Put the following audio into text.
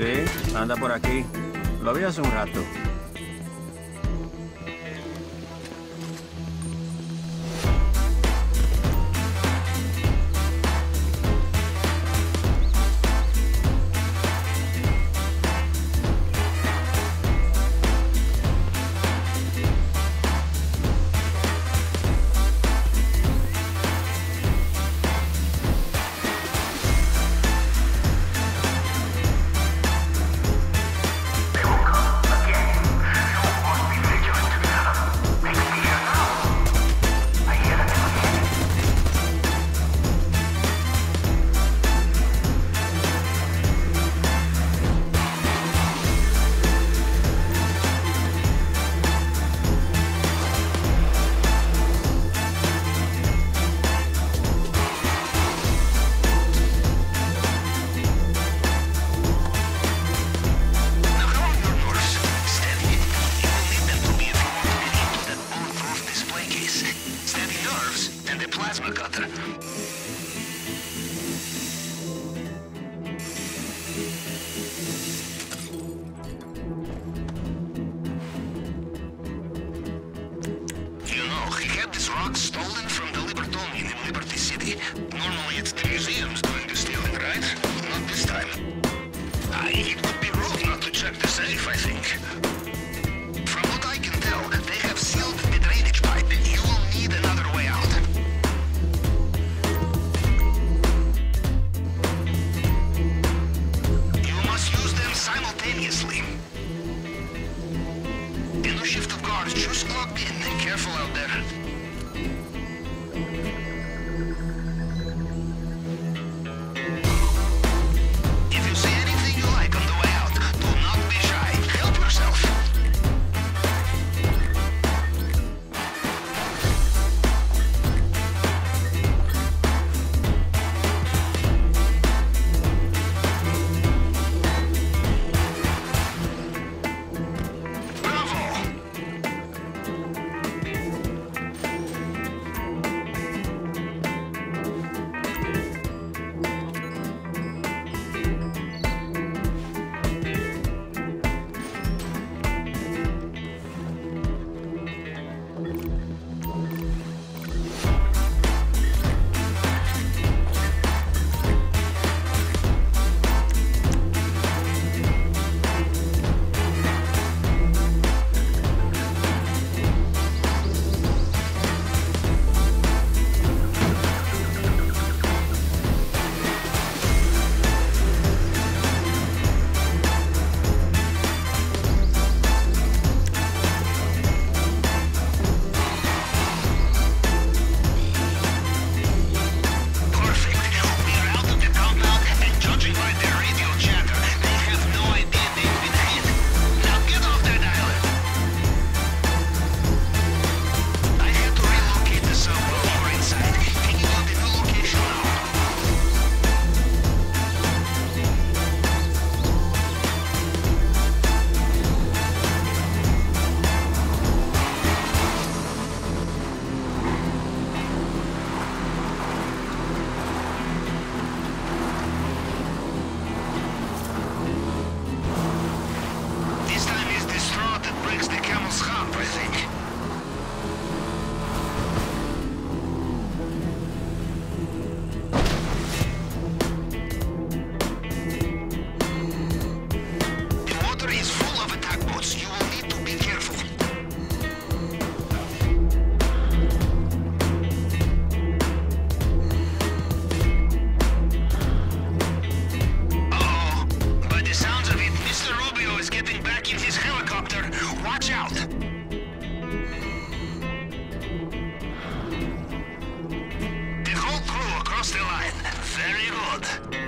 Sí, anda por aquí. Lo vi hace un rato. You know, he had this rock stolen from the Liberty City. Normally it's the museum's doing the stealing, right? Not this time. It would be rude not to check the safe, I think. the line. Very good.